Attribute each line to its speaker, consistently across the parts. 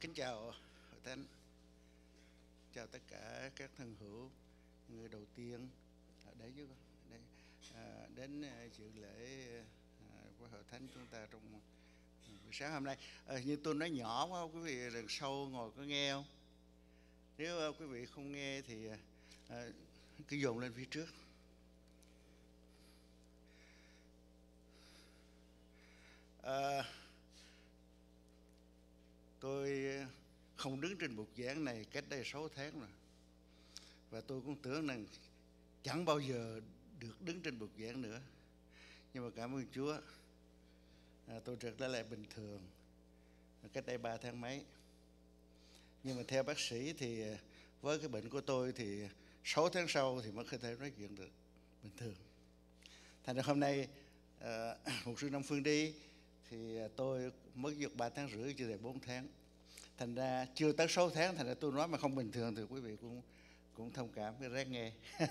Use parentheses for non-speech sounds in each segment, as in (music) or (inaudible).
Speaker 1: kính chào hội thánh. Chào tất cả các thân hữu người đầu tiên. Ở chứ đây. À, đến à, dự lễ à, của hội thánh chúng ta trong buổi sáng hôm nay. À, như tôi nói nhỏ quá quý vị đằng sau ngồi có nghe không? Nếu à, quý vị không nghe thì à, cứ dồn lên phía trước. À, tôi ờ, không đứng trên bục giảng này cách đây 6 tháng rồi. Và tôi cũng tưởng rằng chẳng bao giờ được đứng trên bục giảng nữa. Nhưng mà cảm ơn Chúa à, tôi trở lại bình thường à, cách đây 3 tháng mấy. Nhưng mà theo bác sĩ thì à, với cái bệnh của tôi thì 6 tháng sau thì mới có thể nói chuyện được bình thường. Thành ra hôm nay à, (clears throat) một sư Nam Phương đi thì à, tôi mới được 3 tháng rưỡi chưa đầy 4 tháng. Thành ra chưa tới 6 tháng thành ra tôi nói mà không bình thường thì quý vị cũng cũng thông cảm cái ráng nghe. (laughs)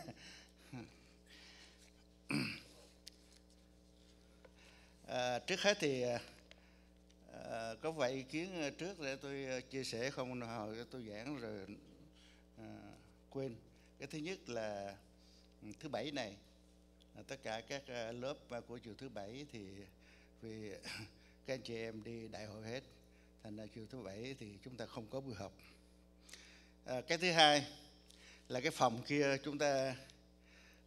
Speaker 1: À, trước hết thì à, à, có vài ý kiến trước để tôi à, chia sẻ không hồi tôi giảng rồi à, quên. Cái thứ nhất là ừ, thứ bảy này tất cả các lớp của chiều thứ bảy thì vì các anh chị em đi đại hội hết thành ra chiều thứ bảy thì chúng ta không có buổi học à, cái thứ hai là cái phòng kia chúng ta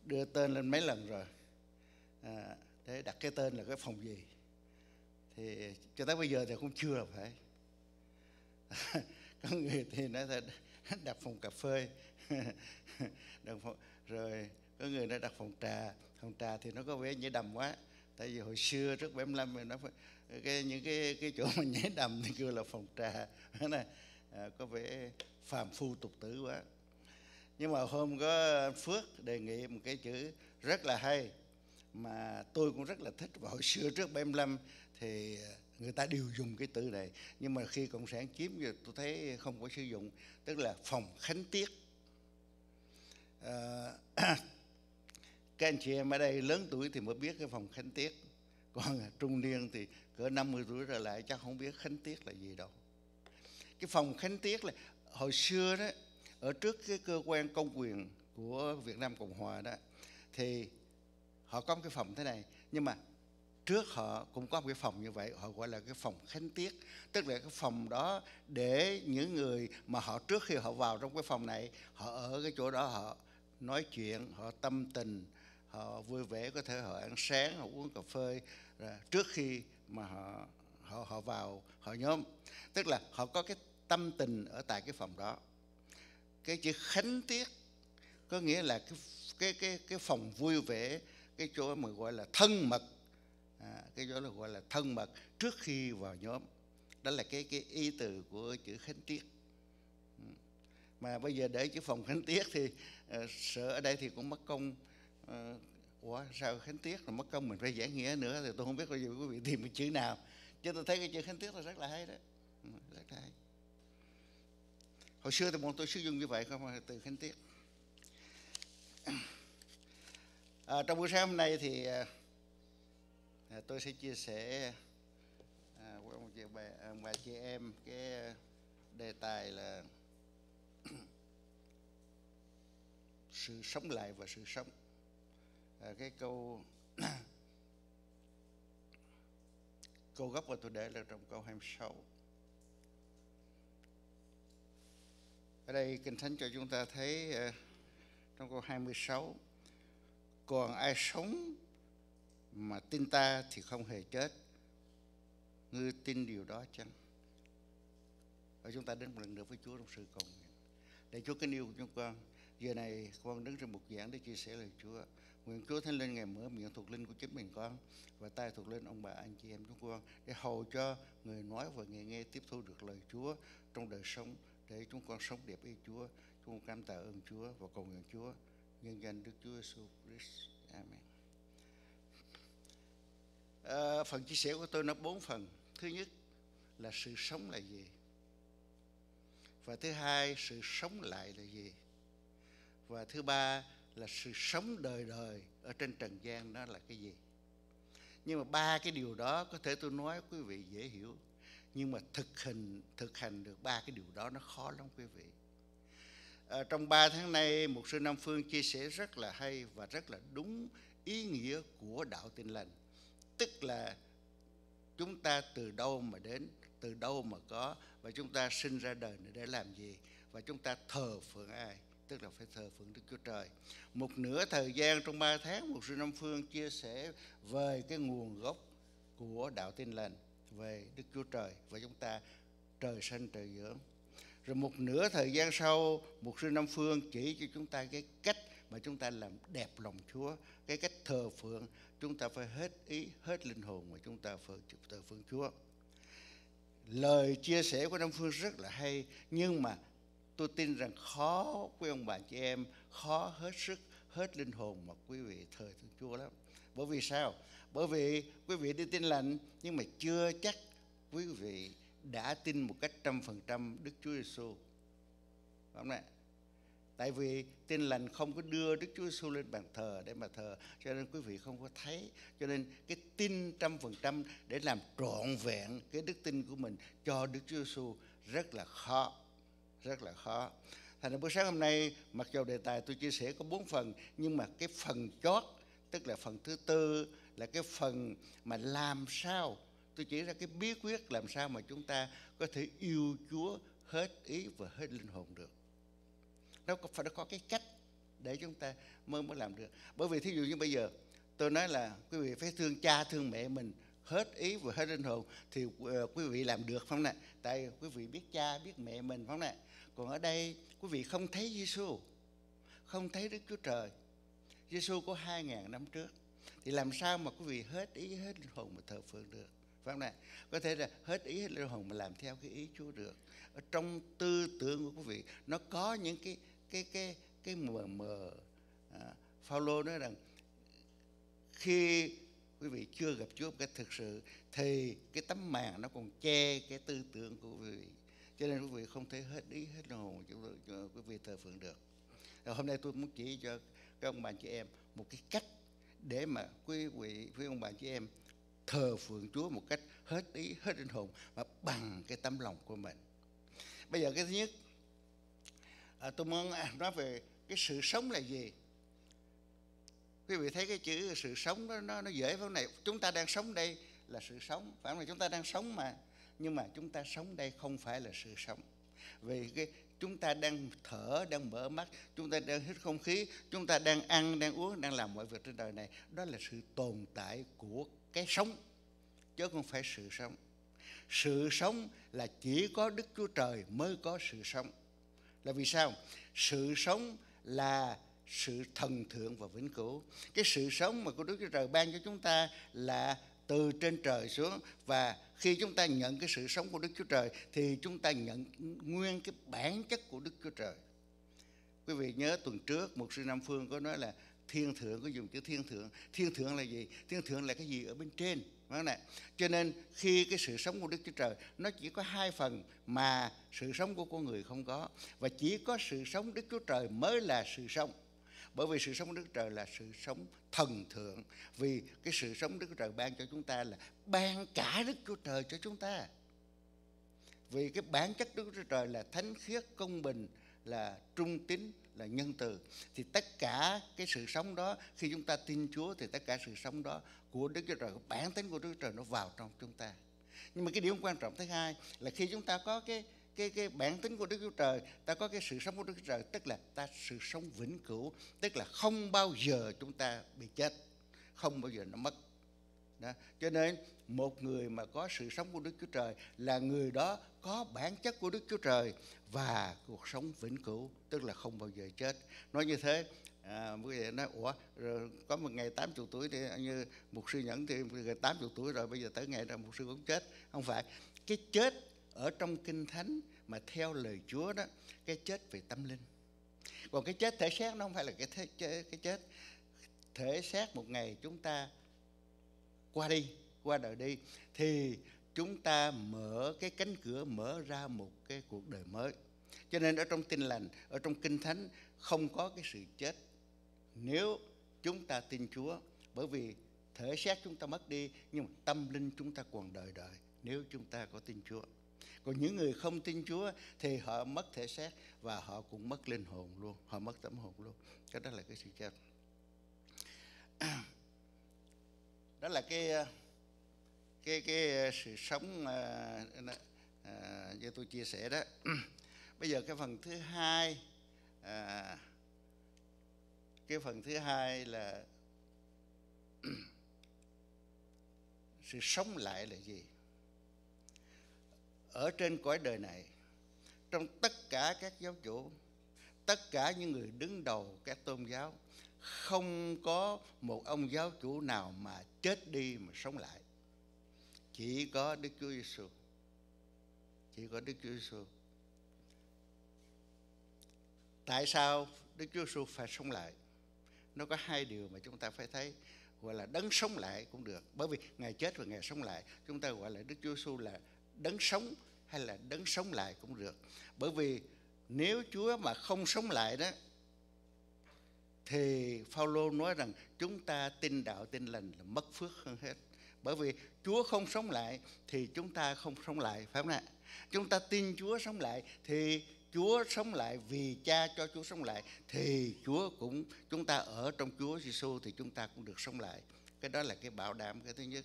Speaker 1: đưa tên lên mấy lần rồi. À, để đặt cái tên là cái phòng gì? Thì cho tới bây giờ thì cũng chưa phải. (laughs) Có người thì nói là đặt phòng cà phê. (laughs) Đặt phòng, rồi có người nói đặt phòng trà. Phòng trà thì nó có vẻ nhảy đầm quá tại vì hồi xưa trước 75 mình nó phải cái những cái cái chỗ mà nhảy đầm thì kêu là phòng trà. (laughs) Này à, có vẻ phàm phu tục tử quá. Nhưng mà hôm có phước đề nghị một cái chữ rất là hay mà tôi cũng rất là thích. Và hồi xưa trước 75 thì người ta đều dùng cái từ này. Nhưng mà khi cộng sản chiếm rồi tôi thấy không có sử dụng tức là phòng khánh tiết. À, (clears throat) à các anh chị em ở đây lớn tuổi thì mới biết cái phòng khánh tiết. Còn trung niên thì cỡ 50 tuổi trở lại chắc không biết khánh tiết là gì đâu. Cái phòng khánh tiết là, hồi xưa đó, ở trước cái cơ quan công quyền của Việt Nam Cộng Hòa đó, thì họ có một cái phòng thế này. Nhưng mà trước họ cũng có một cái phòng như vậy, họ gọi là cái phòng khánh tiết. Tức là cái phòng đó để những người mà họ trước khi họ vào trong cái phòng này, họ ở cái chỗ đó họ nói chuyện, họ tâm tình họ vui vẻ có thể họ ăn sáng họ uống cà phê trước khi mà họ họ họ vào họ nhóm. Tức là họ có cái tâm tình ở tại cái phòng đó. Cái chữ khánh tiết có nghĩa là cái cái cái cái phòng vui vẻ cái chỗ mà gọi là thân mật. À, cái chỗ là gọi là thân mật trước khi vào nhóm. Đó là cái cái ý từ của chữ khánh tiết. Ừ. Mà bây giờ để chữ phòng khánh tiết thì uh, sợ ở đây thì cũng mất công Ờ, ủa sao khánh tiết là mất công mình phải giảng nghĩa nữa thì tôi không biết bao giờ quý vị tìm cái chữ nào. Chứ tôi thấy cái chữ khánh tiết là rất là hay đó. Ừ, rất là hay. Hồi xưa thì bọn tôi sử dụng như vậy không từ khánh tiết à, ờ, trong buổi sáng hôm nay thì ờ, à, tôi sẽ chia sẻ à, với một chị, à, vài chị em cái đề tài là (clears throat) sự sống lại và sự sống à, cái câu (coughs) câu gốc mà tôi để là trong câu 26 ở đây kinh thánh cho chúng ta thấy ờ, trong câu 26 còn ai sống mà tin ta thì không hề chết. Ngươi tin điều đó chăng? Và chúng ta đến một lần nữa với Chúa trong sự cầu nguyện. Để Chúa kính yêu của chúng con giờ này con đứng trên một giảng để chia sẻ lời Chúa nguyện Chúa Thánh Linh ngày mở miệng thuộc linh của chính mình con. Và tay thuộc linh ông bà anh chị em chúng con để hầu cho người nói và người nghe tiếp thu được lời Chúa trong đời sống để chúng con sống đẹp ý Chúa. Chúng con cảm tạ ơn Chúa và cầu nguyện Chúa. Nhân danh Đức Chúa Giêsu Christ. Amen. À, phần chia sẻ của tôi nó bốn phần. Thứ nhất là sự sống là gì? Và thứ hai sự sống lại là gì? Và thứ ba là sự sống đời đời ở trên trần gian đó là cái gì? Nhưng mà ba cái điều đó có thể tôi nói quý vị dễ hiểu nhưng mà thực hành thực hành được ba cái điều đó nó khó lắm quý vị. À, trong ba tháng nay một sư Nam Phương chia sẻ rất là hay và rất là đúng ý nghĩa của đạo tin lành. Tức là chúng ta từ đâu mà đến từ đâu mà có và chúng ta sinh ra đời để làm gì và chúng ta thờ phượng ai? Tức là phải thờ phượng Đức Chúa Trời. Một nửa thời gian trong ba tháng, một sư Nam Phương chia sẻ về cái nguồn gốc của đạo tin lành về Đức Chúa Trời và chúng ta trời sinh trời dưỡng. Rồi một nửa thời gian sau, một sư Nam Phương chỉ cho chúng ta cái cách mà chúng ta làm đẹp lòng Chúa, cái cách thờ phượng, chúng ta phải hết ý, hết linh hồn mà chúng ta phải thờ phượng Chúa. Lời chia sẻ của Nam Phương rất là hay, nhưng mà tôi tin rằng khó quý ông bà chị em, khó hết sức, hết linh hồn mà quý vị thờ thượng Chúa lắm. Bởi vì sao? Bởi vì quý vị đi tin lành, nhưng mà chưa chắc quý vị đã tin một cách trăm phần trăm Đức Chúa Giêsu không nè? Tại vì tin lành không có đưa Đức Chúa Giêsu lên bàn thờ để mà thờ, cho nên quý vị không có thấy. Cho nên cái tin trăm phần trăm để làm trọn vẹn cái đức tin của mình cho Đức Chúa Giêsu rất là khó rất là khó. Thành ra buổi sáng hôm nay, mặc dù đề tài tôi chia sẻ có bốn phần, nhưng mà cái phần chót, tức là phần thứ tư, là cái phần mà làm sao, tôi chỉ ra cái bí quyết làm sao mà chúng ta có thể yêu Chúa hết ý và hết linh hồn được. Nó có phải, nó có cái cách để chúng ta mới mới làm được. Bởi vì thí dụ như bây giờ, tôi nói là quý vị phải thương cha, thương mẹ mình hết ý và hết linh hồn thì ờ, quý vị làm được không nè? Tại quý vị biết cha biết mẹ mình không nè? Còn ở đây quý vị không thấy Giêsu không thấy Đức Chúa Trời. Giêsu có hai ngàn năm trước. Thì làm sao mà quý vị hết ý hết linh hồn mà thờ phượng được phải không nè? có thể là hết ý hết linh hồn mà làm theo cái ý Chúa được. Ở trong tư tưởng của quý vị nó có những cái cái cái cái mờ mờ à, Phaolô nói rằng khi quý vị chưa gặp Chúa một cách thực sự thì cái tấm màn nó còn che cái tư tưởng của quý vị. Cho nên quý vị không thể hết ý hết hồn cho quý vị thờ phượng được. Rồi hôm nay tôi muốn chỉ cho các ông bà chị em một cái cách để mà quý vị quý ông bà chị em thờ phượng Chúa một cách hết ý hết linh hồn và bằng cái tấm lòng của mình. Bây giờ cái thứ nhất à, tôi muốn à, nói về cái sự sống là gì? Quý vị thấy cái chữ sự sống đó, nó nó dễ phải này? Chúng ta đang sống đây là sự sống, phải không là chúng ta đang sống mà. Nhưng mà chúng ta sống đây không phải là sự sống. Vì cái, chúng ta đang thở, đang mở mắt, chúng ta đang hít không khí, chúng ta đang ăn, đang uống, đang làm mọi việc trên đời này. Đó là sự tồn tại của cái sống, chứ không phải sự sống. Sự sống là chỉ có đức chúa trời mới có sự sống. Là vì sao? Sự sống là sự thần thượng và vĩnh cửu cái sự sống mà của đức chúa trời ban cho chúng ta là từ trên trời xuống, và khi chúng ta nhận cái sự sống của Đức Chúa Trời thì chúng ta nhận nguyên cái bản chất của Đức Chúa Trời. Quý vị nhớ tuần trước một sư Nam Phương có nói là thiên thượng, có dùng chữ thiên thượng. Thiên thượng là gì? Thiên thượng là cái gì ở bên trên. Phải này? Cho nên khi cái sự sống của Đức Chúa Trời, nó chỉ có hai phần mà sự sống của con người không có và chỉ có sự sống Đức Chúa Trời mới là sự sống bởi vì sự sống Đức Trời là sự sống thần thượng. Vì cái sự sống Đức Chúa Trời ban cho chúng ta là ban cả Đức Chúa Trời cho chúng ta. Vì cái bản chất Đức Chúa Trời là thánh khiết, công bình, là trung tín, là nhân từ. Thì tất cả cái sự sống đó, khi chúng ta tin Chúa thì tất cả sự sống đó của Đức Chúa Trời, bản tính của Đức Chúa Trời nó vào trong chúng ta. Nhưng mà cái điểm quan trọng thứ hai là khi chúng ta có cái cái cái bản tính của Đức Chúa Trời, ta có cái sự sống của Đức Chúa Trời, tức là ta sự sống vĩnh cửu, tức là không bao giờ chúng ta bị chết, không bao giờ nó mất. Đó. Cho nên một người mà có sự sống của Đức Chúa Trời là người đó có bản chất của Đức Chúa Trời và cuộc sống vĩnh cửu, tức là không bao giờ chết. Nói như thế, à, quý vị nói ủa rồi có một ngày 80 tuổi thì như một sư nhẫn thì tám 80 tuổi rồi bây giờ tới ngày rồi một sư cũng chết không phải cái chết ở trong kinh thánh mà theo lời Chúa đó cái chết về tâm linh. Còn cái chết thể xác nó không phải là cái thế, cái chết thể xác một ngày chúng ta qua đi qua đời đi thì chúng ta mở cái cánh cửa mở ra một cái cuộc đời mới. Cho nên ở trong tin lành ở trong kinh thánh không có cái sự chết. Nếu chúng ta tin Chúa bởi vì thể xác chúng ta mất đi nhưng mà tâm linh chúng ta còn đời đời nếu chúng ta có tin Chúa. Còn những người không tin Chúa thì họ mất thể xác và họ cũng mất linh hồn luôn, họ mất tâm hồn luôn. Cái đó là cái sự chết. Đó là cái cái cái sự sống à, à, à như tôi chia sẻ đó. Bây giờ cái phần thứ hai à, cái phần thứ hai là (clears throat) sự sống lại là gì ở trên cõi đời này, trong tất cả các giáo chủ, tất cả những người đứng đầu các tôn giáo, không có một ông giáo chủ nào mà chết đi mà sống lại. Chỉ có Đức Chúa Giêsu chỉ có Đức Chúa Giêsu tại sao Đức Chúa Giêsu phải sống lại? Nó có hai điều mà chúng ta phải thấy, gọi là đấng sống lại cũng được. Bởi vì ngài chết và ngài sống lại, chúng ta gọi là Đức Chúa Giêsu là đấng sống hay là đấng sống lại cũng được bởi vì nếu Chúa mà không sống lại đó, thì Phaolô nói rằng chúng ta tin đạo, tin lành là mất phước hơn hết bởi vì Chúa không sống lại thì chúng ta không sống lại, phải không ạ chúng ta tin Chúa sống lại thì Chúa sống lại vì Cha cho Chúa sống lại thì Chúa cũng, chúng ta ở trong Chúa Giêsu thì chúng ta cũng được sống lại. Cái đó là cái bảo đảm, cái thứ nhất.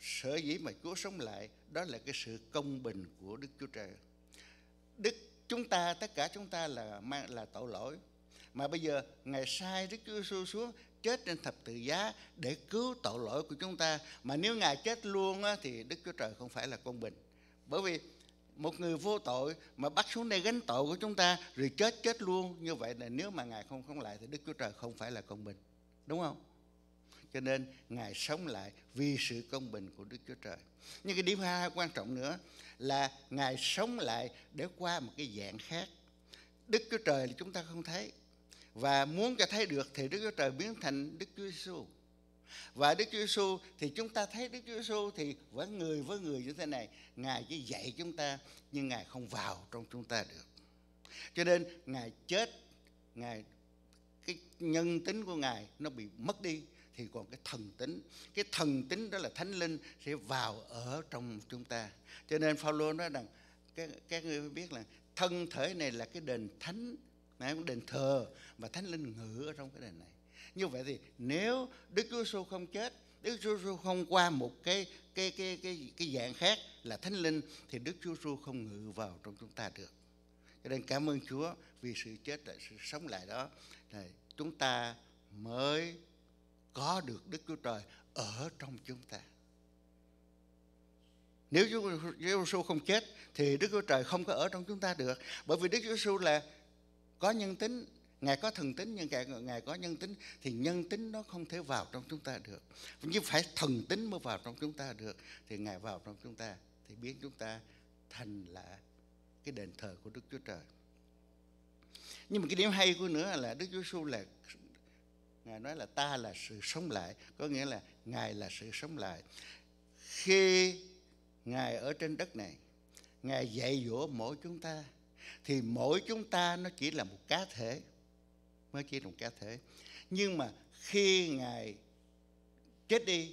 Speaker 1: Sở dĩ mà Chúa sống lại đó là cái sự công bình của Đức Chúa Trời. Đức chúng ta tất cả chúng ta là mang là tội lỗi. Mà bây giờ ngài sai Đức Chúa Giêsu xuống chết trên thập tự giá để cứu tội lỗi của chúng ta. Mà nếu ngài chết luôn á, thì Đức Chúa Trời không phải là công bình. Bởi vì một người vô tội mà bắt xuống đây gánh tội của chúng ta rồi chết chết luôn như vậy là nếu mà ngài không không lại thì đức chúa trời không phải là công bình. Đúng không? Cho nên ngài sống lại vì sự công bình của đức chúa trời. Nhưng cái điểm hai quan trọng nữa là ngài sống lại để qua một cái dạng khác. Đức chúa trời thì chúng ta không thấy. Và muốn cho thấy được thì đức chúa trời biến thành đức chúa giêsu và Đức Chúa Giêsu thì chúng ta thấy Đức Chúa Giêsu thì vẫn người với người như thế này, Ngài chỉ dạy chúng ta nhưng Ngài không vào trong chúng ta được. Cho nên Ngài chết, Ngài cái nhân tính của Ngài nó bị mất đi thì còn cái thần tính. Cái thần tính đó là thánh linh sẽ vào ở trong chúng ta. Cho nên Phaolô nói rằng, các các người biết là thân thể này là cái đền thánh đền thờ và thánh linh ngự ở trong cái đền này. Như vậy thì nếu Đức Chúa Giêsu không chết, Đức Chúa Giêsu không qua một cái cái cái cái cái dạng khác là Thánh Linh, thì Đức Chúa Giêsu không ngự vào trong chúng ta được. Cho nên cảm ơn Chúa vì sự chết lại sự sống lại đó. Là chúng ta mới có được Đức Chúa Trời ở trong chúng ta. Nếu Chúa Giêsu không chết thì Đức Chúa Trời không có ở trong chúng ta được. Bởi vì Đức Chúa Giêsu là có nhân tính Ngài có thần tính nhưng Ngài, Ngài có nhân tính thì nhân tính nó không thể vào trong chúng ta được. Nhưng phải thần tính mới vào trong chúng ta được thì Ngài vào trong chúng ta thì biến chúng ta thành là cái đền thờ của Đức Chúa Trời. Nhưng mà cái điểm hay của nữa là Đức Chúa Giêsu là Ngài nói là ta là sự sống lại, có nghĩa là Ngài là sự sống lại. Khi Ngài ở trên đất này, Ngài dạy dỗ mỗi chúng ta thì mỗi chúng ta nó chỉ là một cá thể mới chỉ một cá thể nhưng mà khi ngài chết đi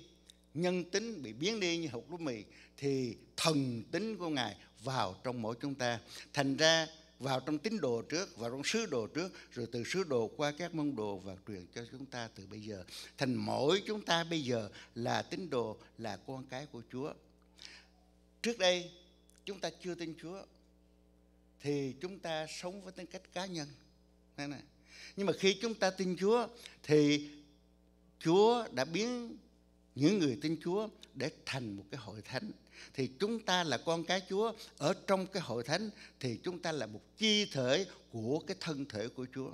Speaker 1: nhân tính bị biến đi như hột lúa mì thì thần tính của ngài vào trong mỗi chúng ta thành ra vào trong tín đồ trước, vào trong sứ đồ trước, rồi từ sứ đồ qua các môn đồ và truyền cho chúng ta từ bây giờ. Thành mỗi chúng ta bây giờ là tín đồ, là con cái của Chúa. Trước đây, chúng ta chưa tin Chúa, thì chúng ta sống với tính cách cá nhân. Này này. Nhưng mà khi chúng ta tin Chúa, thì Chúa đã biến những người tin Chúa để thành một cái hội thánh thì chúng ta là con cái Chúa ở trong cái hội thánh thì chúng ta là một chi thể của cái thân thể của Chúa.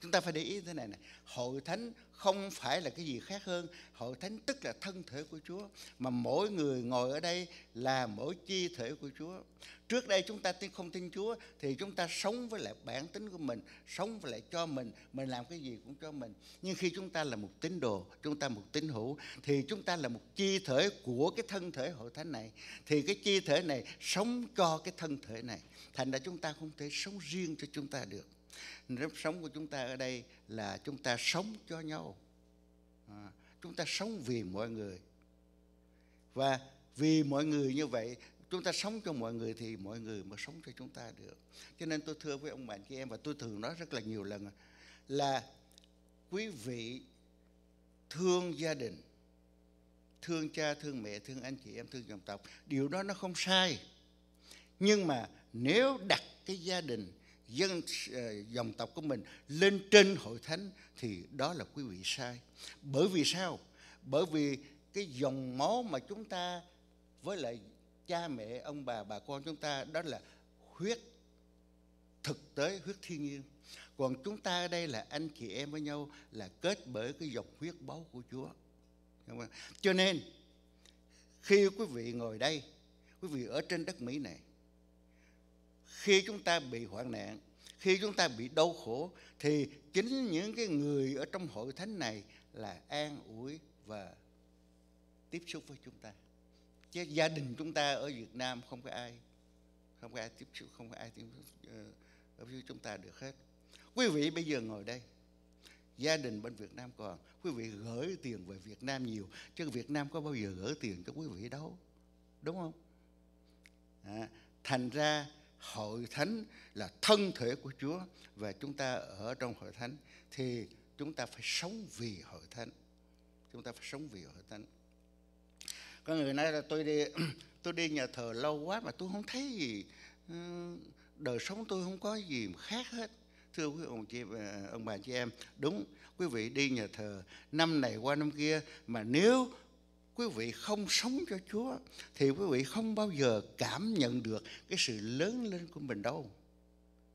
Speaker 1: Chúng ta phải để ý thế này này, hội thánh không phải là cái gì khác hơn, hội thánh tức là thân thể của chúa, mà mỗi người ngồi ở đây là mỗi chi thể của chúa. Trước đây chúng ta tin, không tin chúa thì chúng ta sống với lại bản tính của mình, sống với lại cho mình mình làm cái gì cũng cho mình. Nhưng khi chúng ta là một tín đồ, chúng ta một tín hữu, thì chúng ta là một chi thể của cái thân thể hội thánh này, thì cái chi thể này sống cho cái thân thể này. Thành ra chúng ta không thể sống riêng cho chúng ta được nếp sống của chúng ta ở đây là chúng ta sống cho nhau. À, chúng ta sống vì mọi người. Và vì mọi người như vậy chúng ta sống cho mọi người thì mọi người mới sống cho chúng ta được. Cho nên tôi thưa với ông bạn chị em và tôi thường nói rất là nhiều lần là quý vị thương gia đình thương cha thương mẹ thương anh chị em thương dòng tộc điều đó nó không sai. Nhưng mà nếu đặt cái gia đình dân ờ, dòng tộc của mình lên trên hội thánh thì đó là quý vị sai. Bởi vì sao? Bởi vì cái dòng máu mà chúng ta với lại cha mẹ, ông bà bà con chúng ta, đó là huyết thực tế, huyết thiên nhiên. Còn chúng ta ở đây là anh chị em với nhau là kết bởi cái dòng huyết báu của Chúa. Cho nên, khi quý vị ngồi đây, quý vị ở trên đất Mỹ này khi chúng ta bị hoạn nạn khi chúng ta bị đau khổ thì chính những cái người ở trong hội thánh này là an ủi và tiếp xúc với chúng ta. Chứ gia đình chúng ta ở Việt Nam không có ai không có ai tiếp xúc không có ai tiếp xúc ờ, ở với chúng ta được hết. Quý vị bây giờ ngồi đây gia đình bên Việt Nam còn quý vị gửi tiền về Việt Nam nhiều chứ Việt Nam có bao giờ gửi tiền cho quý vị đâu đúng không? À, thành ra hội thánh là thân thể của Chúa và chúng ta ở trong hội thánh thì chúng ta phải sống vì hội thánh. Chúng ta phải sống vì hội thánh. Có người nói là tôi đi (clears throat) tôi đi nhà thờ lâu quá mà tôi không thấy gì. Ừ, đời sống tôi không có gì khác hết. Thưa quý ông chị ờ, ông bà chị em, đúng, quý vị đi nhà thờ năm này qua năm kia mà nếu quý vị không sống cho Chúa thì quý vị không bao giờ cảm nhận được cái sự lớn lên của mình đâu.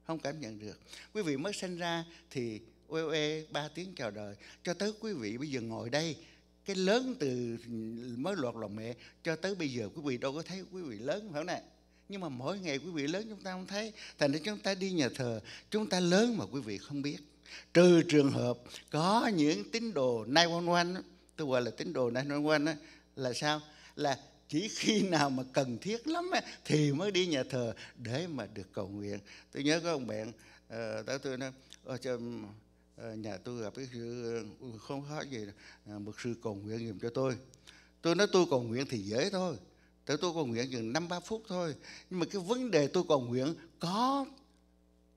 Speaker 1: Không cảm nhận được. Quý vị mới sinh ra thì oe oe ba tiếng chào đời. Cho tới quý vị bây giờ ngồi đây, cái lớn từ mới lọt lòng mẹ, cho tới bây giờ quý vị đâu có thấy quý vị lớn, phải không nè? nhưng mà mỗi ngày quý vị lớn chúng ta không thấy. Thành ra chúng ta đi nhà thờ, chúng ta lớn mà quý vị không biết. Trừ trường hợp có những tín đồ 911 tôi gọi là tín đồ 911 là sao? Là chỉ khi nào mà cần thiết lắm thì mới đi nhà thờ để mà được cầu nguyện. Tôi nhớ có ông bạn uh, tới tôi nói cho uh, nhà tôi gặp cái sự ờ, không có gì uh, một sư cầu nguyện giùm cho tôi. Tôi nói tôi cầu nguyện thì dễ thôi Tại tôi cầu nguyện chừng năm ba phút thôi. Nhưng mà cái vấn đề tôi cầu nguyện có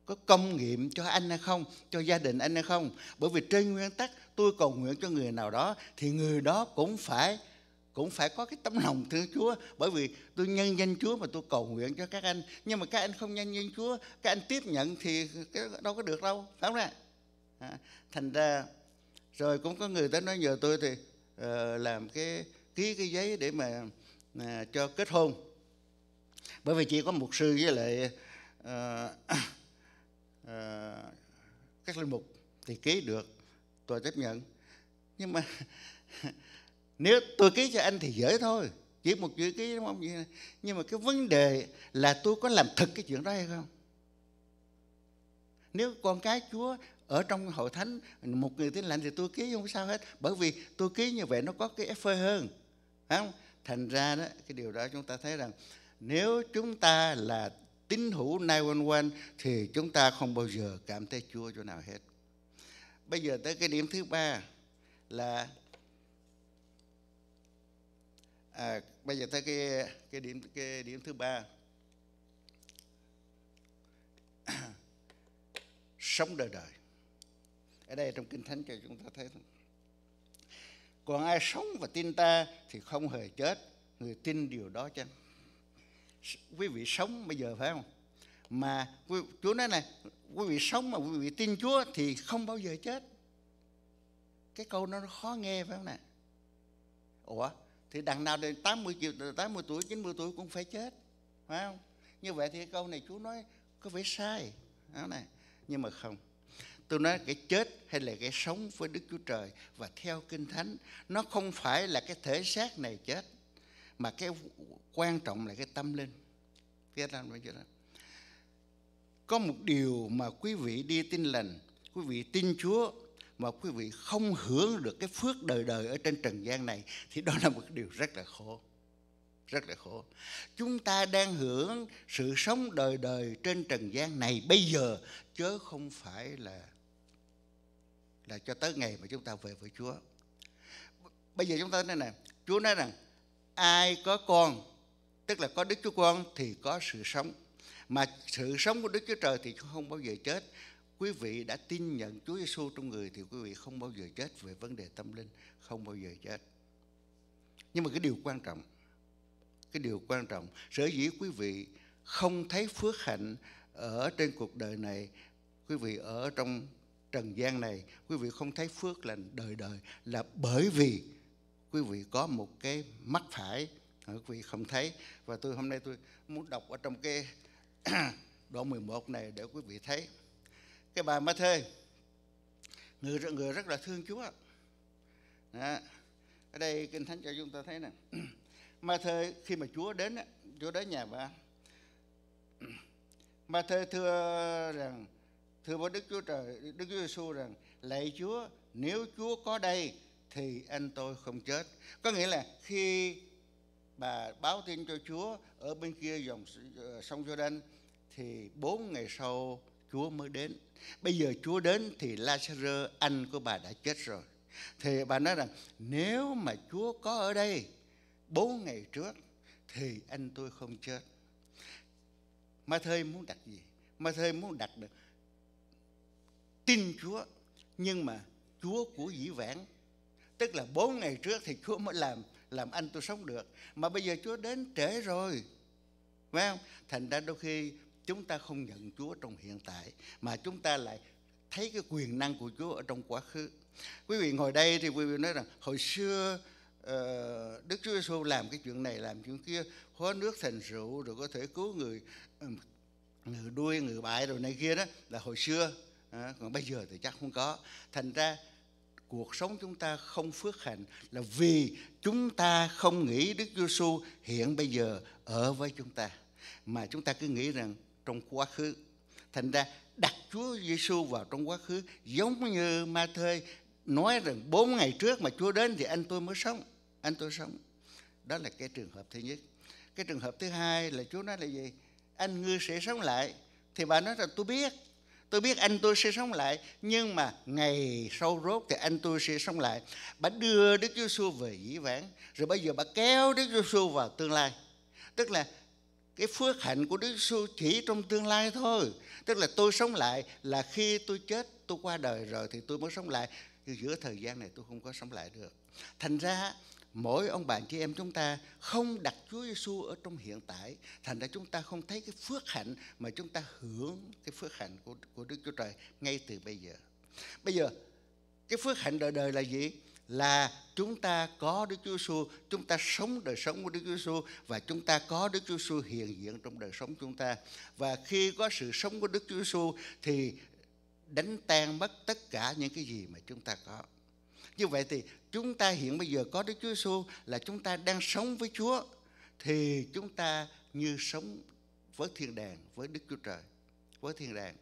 Speaker 1: có công nghiệm cho anh hay không, cho gia đình anh hay không. Bởi vì trên nguyên tắc tôi cầu nguyện cho người nào đó thì người đó cũng phải cũng phải có cái tấm lòng thương Chúa. Bởi vì tôi nhân danh Chúa mà tôi cầu nguyện cho các anh. Nhưng mà các anh không nhân danh Chúa các anh tiếp nhận thì đâu có được đâu phải không ạ à, thành ra rồi cũng có người tới nói nhờ tôi thì uh, làm cái ký cái giấy để mà uh, cho kết hôn. Bởi vì chỉ có một sư với lại uh, (coughs) uh, các linh mục thì ký được tôi chấp nhận. Nhưng mà (laughs) nếu tôi ký cho anh thì dễ thôi. Chỉ một chữ ký, đúng không? Nhưng mà cái vấn đề là tôi có làm thực cái chuyện đó hay không? Nếu con cái chúa ở trong hội thánh, một người tin lành thì tôi ký không sao hết. Bởi vì tôi ký như vậy nó có cái phơi hơn. Phải không? Thành ra đó, cái điều đó chúng ta thấy rằng nếu chúng ta là tín hữu 911 thì chúng ta không bao giờ cảm thấy Chúa chỗ nào hết. Bây giờ tới cái điểm thứ ba là à, bây giờ tới cái cái điểm cái điểm thứ ba. (clears throat) Sống đời đời. Ở đây trong kinh thánh cho chúng ta thấy còn ai sống và tin ta thì không hề chết người tin điều đó chăng? Quý vị sống bây giờ phải không? Mà quý, Chúa nói này quý vị sống mà quý vị tin Chúa thì không bao giờ chết. Cái câu nó khó nghe phải không nè? Ủa thì đằng nào đến 80 triệu 80 tuổi 90 tuổi cũng phải chết phải không? Như vậy thì cái câu này Chúa nói có vẻ sai đó này nhưng mà không. Tôi nói cái chết hay là cái sống với Đức Chúa Trời và theo Kinh Thánh nó không phải là cái thể xác này chết mà cái quan trọng là cái tâm linh. Cái tâm linh có một điều mà quý vị đi tin lành quý vị tin Chúa mà quý vị không hưởng được cái phước đời đời ở trên trần gian này thì đó là một điều rất là khổ rất là khổ chúng ta đang hưởng sự sống đời đời trên trần gian này bây giờ chớ không phải là là cho tới ngày mà chúng ta về với Chúa. Bây giờ chúng ta nói này, Chúa nói rằng ai có con tức là có đức chúa con thì có sự sống mà sự sống của đức chúa trời thì không bao giờ chết. Quý vị đã tin nhận Chúa Giêsu trong người thì quý vị không bao giờ chết về vấn đề tâm linh, không bao giờ chết. Nhưng mà cái điều quan trọng, cái điều quan trọng, sở dĩ quý vị không thấy phước hạnh ở trên cuộc đời này, quý vị ở trong trần gian này, quý vị không thấy phước lành đời đời là bởi vì quý vị có một cái mắt phải. Quý vị không thấy. Và tôi hôm nay tôi muốn đọc ở trong cái (coughs) đoạn 11 này để quý vị thấy. Cái bà ma thê, người người rất là thương chúa. Đó. ở đây kinh thánh cho chúng ta thấy nè. (coughs) Ma thê, khi mà chúa đến chúa đến nhà bà, (coughs) ma thê thưa rằng, thưa với đức chúa trời, đức chúa giêsu rằng, lạy chúa, nếu chúa có đây thì anh tôi không chết. Có nghĩa là khi bà báo tin cho chúa ở bên kia dòng ờ, sông Jordan thì bốn ngày sau Chúa mới đến. Bây giờ Chúa đến thì Lazarus anh của bà đã chết rồi. Thì bà nói rằng, nếu mà Chúa có ở đây bốn ngày trước thì anh tôi không chết. Ma thơi muốn đặt gì? Ma thơi muốn đặt được tin Chúa, nhưng mà Chúa của dĩ vãng, tức là bốn ngày trước thì Chúa mới làm làm anh tôi sống được. Mà bây giờ Chúa đến trễ rồi. Phải không? Thành ra đôi khi chúng ta không nhận Chúa trong hiện tại mà chúng ta lại thấy cái quyền năng của Chúa ở trong quá khứ. Quý vị ngồi đây thì quý vị nói rằng hồi xưa ờ, Đức Chúa Giêsu làm cái chuyện này làm chuyện kia hóa nước thành rượu rồi có thể cứu người ừ, người đuôi người bại rồi này kia đó là hồi xưa. À, còn bây giờ thì chắc không có. Thành ra cuộc sống chúng ta không phước hạnh là vì chúng ta không nghĩ Đức Giêsu hiện bây giờ ở với chúng ta. Mà chúng ta cứ nghĩ rằng trong quá khứ, thành ra đặt Chúa Giêsu vào trong quá khứ giống như ma thơi nói rằng bốn ngày trước mà Chúa đến thì anh tôi mới sống, anh tôi sống. Đó là cái trường hợp thứ nhất. Cái trường hợp thứ hai là Chúa nói là gì? Anh ngươi sẽ sống lại. Thì bà nói là, tôi biết tôi biết anh tôi sẽ sống lại, nhưng mà ngày sau rốt thì anh tôi sẽ sống lại. Bà đưa Đức Chúa Giêsu về dĩ vãng, rồi bây giờ bà kéo Đức Chúa Giêsu vào tương lai. Tức là cái phước hạnh của Đức Giêsu chỉ trong tương lai thôi. Tức là tôi sống lại là khi tôi chết, tôi qua đời rồi thì tôi mới sống lại. Nhưng giữa thời gian này tôi không có sống lại được. Thành ra mỗi ông bạn chị em chúng ta không đặt Chúa Giêsu ở trong hiện tại thành ra chúng ta không thấy cái phước hạnh mà chúng ta hưởng cái phước hạnh của của Đức Chúa Trời ngay từ bây giờ bây giờ cái phước hạnh đời đời là gì là chúng ta có Đức Chúa Giêsu, chúng ta sống đời sống của Đức Chúa Giêsu và chúng ta có Đức Chúa Giêsu hiện diện trong đời sống chúng ta. Và khi có sự sống của Đức Chúa Giêsu thì đánh tan mất tất cả những cái gì mà chúng ta có. Như vậy thì chúng ta hiện bây giờ có Đức Chúa Giêsu là chúng ta đang sống với Chúa thì chúng ta như sống với thiên đàng, với Đức Chúa Trời, với thiên đàng.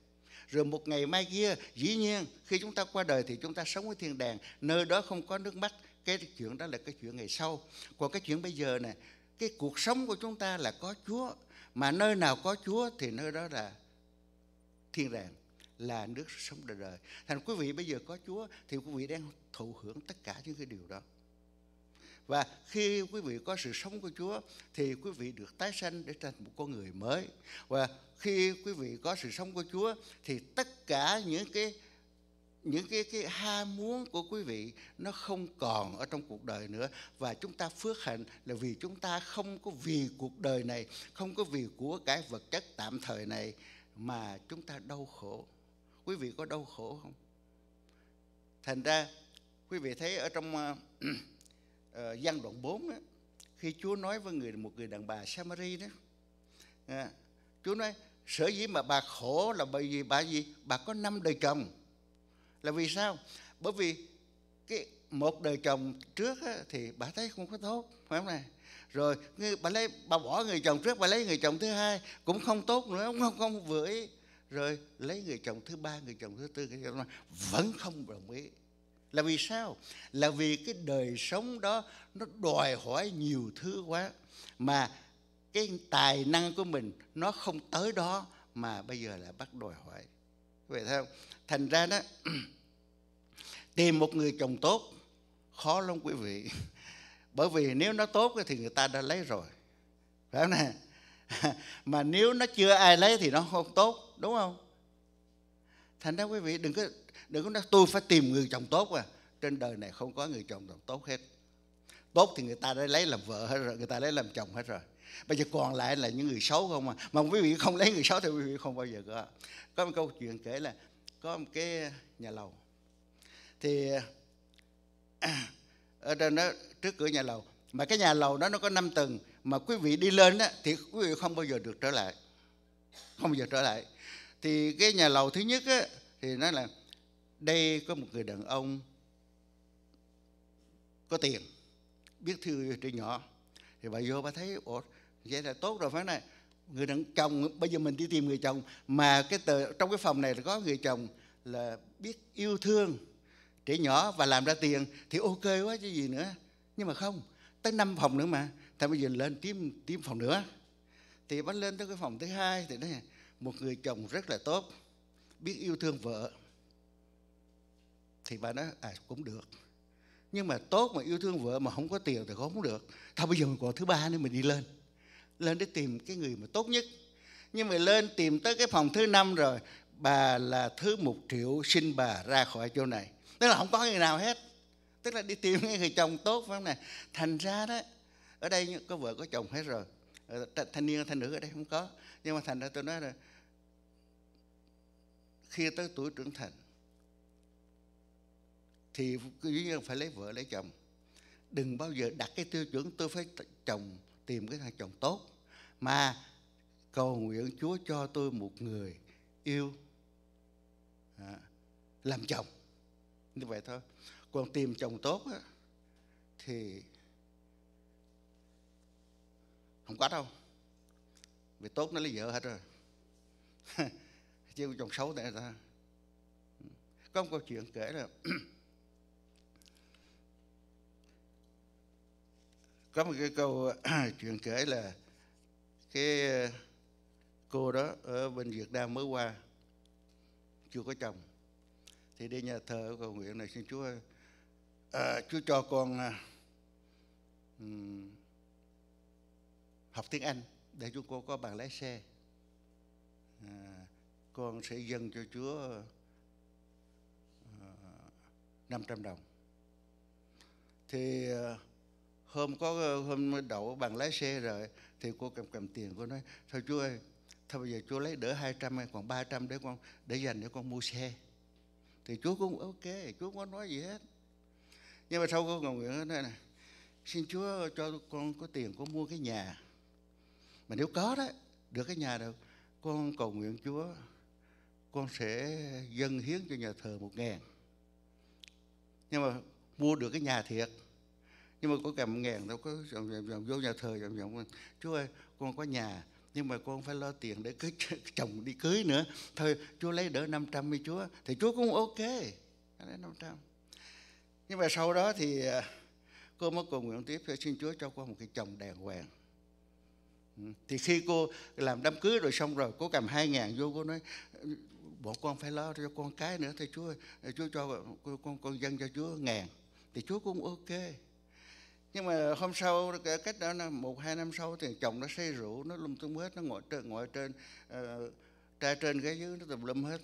Speaker 1: Rồi một ngày mai kia dĩ nhiên khi chúng ta qua đời thì chúng ta sống với thiên đàng. Nơi đó không có nước mắt. Cái chuyện đó là cái chuyện ngày sau. Còn cái chuyện bây giờ này cái cuộc sống của chúng ta là có chúa. Mà nơi nào có chúa thì nơi đó là thiên đàng là nước sống đời đời. Thành quý vị bây giờ có chúa thì quý vị đang thụ hưởng tất cả những cái điều đó. Và khi quý vị có sự sống của Chúa thì quý vị được tái sanh để thành một con người mới. Và khi quý vị có sự sống của Chúa thì tất cả những cái những cái cái ham muốn của quý vị nó không còn ở trong cuộc đời nữa. Và chúng ta phước hạnh là vì chúng ta không có vì cuộc đời này, không có vì của cái vật chất tạm thời này mà chúng ta đau khổ quý vị có đau khổ không? Thành ra quý vị thấy ở trong uh, uh, văn đoạn 4 đó, khi Chúa nói với người một người đàn bà Samari đó à, Chúa nói sở dĩ mà bà khổ là bởi vì bà gì? Bà có năm đời chồng. Là vì sao? Bởi vì cái một đời chồng trước á, thì bà thấy không có tốt phải không này? Rồi bà lấy bà bỏ người chồng trước bà lấy người chồng thứ hai cũng không tốt nữa không không vừa ý rồi lấy người chồng thứ ba, người chồng thứ tư, người chồng vẫn không đồng ý. Là vì sao? Là vì cái đời sống đó nó đòi hỏi nhiều thứ quá, mà cái tài năng của mình nó không tới đó mà bây giờ lại bắt đòi hỏi. Vậy theo thành ra đó, (clears throat) tìm một người chồng tốt, khó lắm quý vị. (laughs) Bởi vì nếu nó tốt thì người ta đã lấy rồi. Phải không nè? (laughs) mà nếu nó chưa ai lấy thì nó không tốt, đúng không? Thành ra quý vị đừng có đừng có nói, tôi phải tìm người chồng tốt à. Trên đời này không có người chồng nào tốt hết. Tốt thì người ta đã lấy làm vợ hết rồi, người ta lấy làm chồng hết rồi. Bây giờ còn lại là những người xấu không à? Mà quý vị không lấy người xấu thì quý vị không bao giờ có. Có một câu chuyện kể là có một cái nhà lầu. Thì, (clears throat) ở trên đó, trước cửa nhà lầu, mà cái nhà lầu đó nó có 5 tầng mà quý vị đi lên đó thì quý vị không bao giờ được trở lại. Không bao giờ trở lại. Thì cái nhà lầu thứ nhất á, thì nói là đây có một người đàn ông có tiền biết thư trẻ nhỏ. Thì bà vô bà thấy ủa vậy là tốt rồi phải này. Người đàn chồng bây giờ mình đi tìm người chồng mà cái tờ trong cái phòng này là có người chồng là biết yêu thương trẻ nhỏ và làm ra tiền thì ok quá chứ gì nữa. Nhưng mà không tới năm phòng nữa mà thế bây giờ lên tìm tìm phòng nữa. Thì bắn lên tới cái phòng thứ hai thì đấy một người chồng rất là tốt, biết yêu thương vợ. Thì bà nói à cũng được. Nhưng mà tốt mà yêu thương vợ mà không có tiền thì không được. Thôi bây giờ mình còn thứ ba nữa mình đi lên. Lên để tìm cái người mà tốt nhất. Nhưng mà lên tìm tới cái phòng thứ năm rồi, bà là thứ một triệu xin bà ra khỏi chỗ này. Tức là không có người nào hết. Tức là đi tìm cái người chồng tốt phải không này thành ra đó ở đây có vợ có chồng hết rồi. Ờ, thanh niên thanh nữ ở đây không có. Nhưng mà thành ra tôi nói là khi tới tuổi trưởng thành thì dĩ nhiên phải lấy vợ lấy chồng. Đừng bao giờ đặt cái tiêu chuẩn tôi phải chồng tìm cái thằng chồng tốt. Mà cầu nguyện Chúa cho tôi một người yêu à, làm chồng. Như vậy thôi. Còn tìm chồng tốt á, thì không có đâu. Vì tốt nó lấy vợ hết rồi. (laughs) Chứ chồng xấu này ta có một câu chuyện kể là (clears throat) có một cái câu (clears throat) chuyện kể là cái ờ, cô đó ở bên Việt Nam mới qua chưa có chồng. Thì đi nhà thờ cầu nguyện này xin Chúa à, Chúa cho con à, um, học tiếng Anh để chúng cô có bằng lái xe. À, con sẽ dâng cho Chúa à, 500 đồng. Thì à, hôm có à, hôm đậu bằng lái xe rồi thì cô cầm cầm tiền cô nói thôi Chúa ơi thôi bây giờ Chúa lấy đỡ 200 hay còn 300 để con để dành để con mua xe. Thì Chúa cũng ok Chúa không có nói gì hết. Nhưng mà sau cô cầu nguyện nói này xin Chúa cho con có tiền con mua cái nhà mà nếu có đó được cái nhà đâu con cầu nguyện Chúa con sẽ dâng hiến cho nhà thờ một ngàn. Nhưng mà mua được cái nhà thiệt nhưng mà có cả một ngàn đâu có dòng, dòng, dòng, vô nhà thờ dòng, dòng, Chúa ơi con có nhà nhưng mà con phải lo tiền để cưới (laughs) chồng đi cưới nữa. Thôi Chúa lấy đỡ 500 mươi Chúa thì Chúa cũng ok. Lấy 500 nhưng mà sau đó thì à, cô mới cầu nguyện tiếp xin Chúa cho con một cái chồng đàng hoàng. Ừ. thì khi cô làm đám cưới rồi xong rồi cô cầm hai ngàn vô cô nói bọn con phải lo cho con cái nữa thầy Chúa Chúa cho con con, con dân cho Chúa ngàn. Thì Chúa cũng ok. Nhưng mà hôm sau cách đó là một hai năm sau thì chồng nó say rượu nó lung tung hết nó ngồi trên ngồi trên uh, tra trên cái dưới nó tùm lum hết.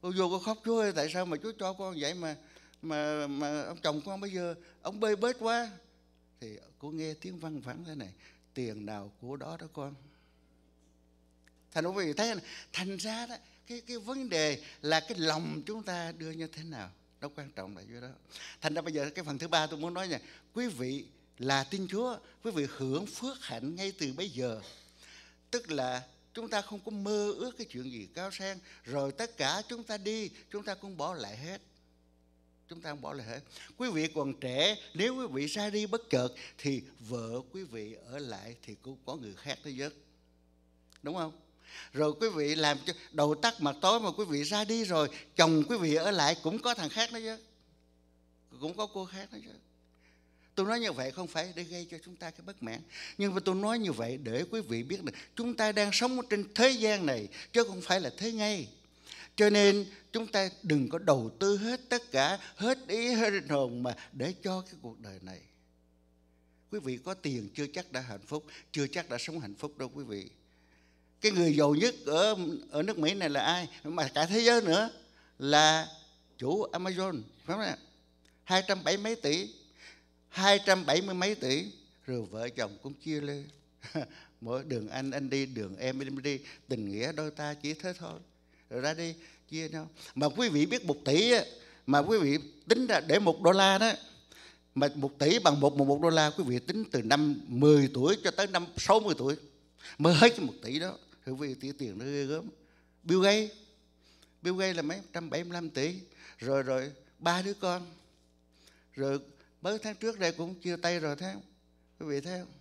Speaker 1: Cô vô cô khóc chúa ơi tại sao mà chúa cho con vậy mà mà mà ông chồng con bây giờ ông bê bết quá? Thì cô nghe tiếng văng vẳng thế này tiền nào của đó đó con thành quý vị thấy thành ra đó cái cái vấn đề là cái lòng chúng ta đưa như thế nào nó quan trọng là dưới đó thành ra bây giờ cái phần thứ ba tôi muốn nói nha quý vị là tin Chúa, quý vị hưởng phước hạnh ngay từ bây giờ. Tức là chúng ta không có mơ ước cái chuyện gì cao sang, rồi tất cả chúng ta đi, chúng ta cũng bỏ lại hết. Chúng ta không bỏ lại hết. Quý vị còn trẻ, nếu quý vị ra đi bất chợt, thì vợ quý vị ở lại thì cũng có người khác nó giấc. Đúng không? Rồi quý vị làm cho đầu tắt mặt tối mà quý vị ra đi rồi, chồng quý vị ở lại cũng có thằng khác đó chứ. Cũng có cô khác đó chứ Tôi nói như vậy không phải để gây cho chúng ta cái bất mãn. Nhưng mà tôi nói như vậy để quý vị biết là chúng ta đang sống trên thế gian này chứ không phải là thế ngay. Cho nên chúng ta đừng có đầu tư hết tất cả, hết ý, hết hồn mà để cho cái cuộc đời này. quý vị có tiền chưa chắc đã hạnh phúc chưa chắc đã sống hạnh phúc đâu quý vị. Cái người giàu nhất ở ở nước Mỹ này là ai? Mà cả thế giới nữa là chủ Amazon phải không ạ? Hai trăm bảy mấy tỷ hai trăm bảy mươi mấy tỷ rồi vợ chồng cũng chia lên. (laughs) Mỗi đường anh anh đi đường em em đi tình nghĩa đôi ta chỉ thế thôi rồi ra đi chia nhau mà quý vị biết một tỷ mà quý vị tính ra để một đô la đó mà một tỷ bằng một một, một đô la quý vị tính từ năm 10 tuổi cho tới năm 60 tuổi mới hết cái một tỷ đó. Thì quý vị tỷ tiền nó ghê gớm. Bill Gates Bill Gates là mấy? Trăm bảy mươi lăm tỷ. Rồi rồi ba đứa con. Rồi mấy tháng trước đây cũng chia tay rồi thế quý vị thấy không?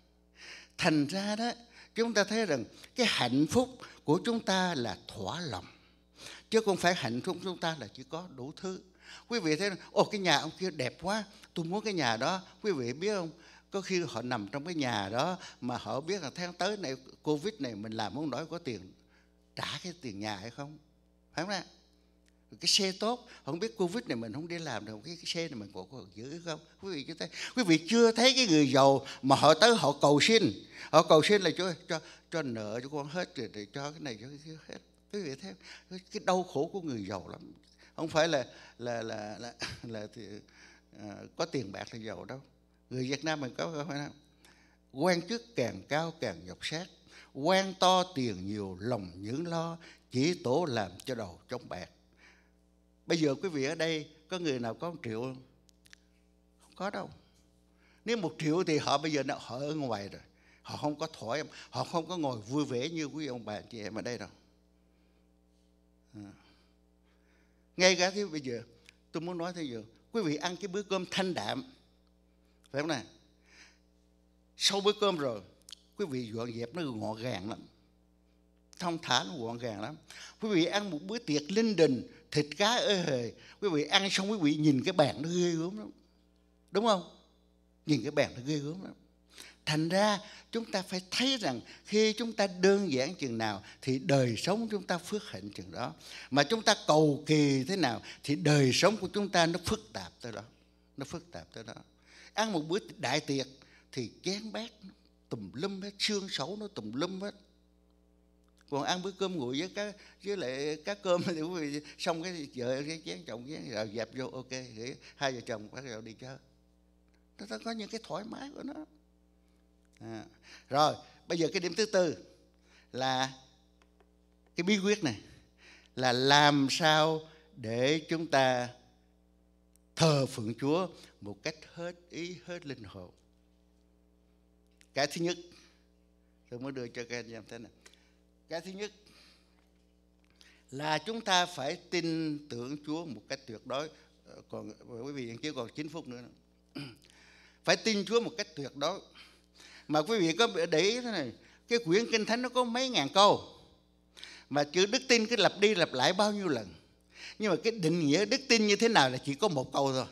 Speaker 1: Thành ra đó chúng ta thấy rằng cái hạnh phúc của chúng ta là thỏa lòng chứ không phải hạnh phúc chúng ta là chỉ có đủ thứ. Quý vị thấy ồ cái nhà ông kia đẹp quá. Tôi muốn cái nhà đó. Quý vị biết không? Có khi họ nằm trong cái nhà đó mà họ biết là tháng tới này covid này mình làm không nổi có tiền trả cái tiền nhà hay không? Phải không ạ cái xe tốt. Không biết covid này mình không đi làm được. Cái, cái xe này mình còn có giữ không? Quý vị chưa thấy. Quý vị chưa thấy cái người giàu mà họ tới họ cầu xin. Họ cầu xin là cho cho cho nợ cho con hết rồi để cho cái này cho cái kia hết quý vị thấy cái đau khổ của người giàu lắm. Không phải là là là là, (laughs) là thì, à, có tiền bạc là giàu đâu. Người Việt Nam mình có phải không? Quan chức càng cao càng nhọc sát quan to tiền nhiều lòng những lo chỉ tổ làm cho đầu trong bạc. Bây giờ quý vị ở đây có người nào có một triệu không? Không có đâu. Nếu một triệu thì họ bây giờ họ ở ngoài rồi. Họ không có thoải họ không có ngồi vui vẻ như quý ông bà chị em ở đây đâu à. ngay cả thế bây giờ, tôi muốn nói thế giờ quý vị ăn cái bữa cơm thanh đạm, phải không nào? Sau bữa cơm rồi, quý vị dọn dẹp nó gọn gàng lắm. Thông thả nó gọn gàng lắm. Quý vị ăn một bữa tiệc linh đình, thịt cá ơi hề, quý vị ăn xong quý vị nhìn cái bàn nó ghê gớm lắm. Đúng không? Nhìn cái bàn nó ghê gớm lắm thành ra, chúng ta phải thấy rằng khi chúng ta đơn giản chừng nào thì đời sống chúng ta phước hạnh chừng đó. Mà chúng ta cầu kỳ thế nào thì đời sống của chúng ta nó phức tạp tới đó. Nó phức tạp tới đó. Ăn một bữa đại tiệc thì chén bát, tùm lum hết, xương xấu nó tùm lum hết. Còn ăn bữa cơm nguội với cá, với lại cá cơm thì quý vị xong cái vợ cái chén chồng chén, rồi dẹp vô, ok thì hai vợ chồng bắt đầu đi chơi nó có những cái thoải mái của nó à. rồi, bây giờ cái điểm thứ tư là cái bí quyết này là làm sao để chúng ta thờ phượng Chúa một cách hết ý, hết linh hồn. Cái thứ nhất, tôi muốn đưa cho các anh em thế này cái thứ nhất là chúng ta phải tin tưởng Chúa một cách tuyệt đối. Ờ, còn, quý vị chỉ còn 9 phút nữa (clears throat) phải tin Chúa một cách tuyệt đối mà quý vị có để ý thế này, cái quyển kinh thánh nó có mấy ngàn câu. Mà chữ đức tin cứ lặp đi lặp lại bao nhiêu lần. Nhưng mà cái định nghĩa đức tin như thế nào là chỉ có một câu thôi.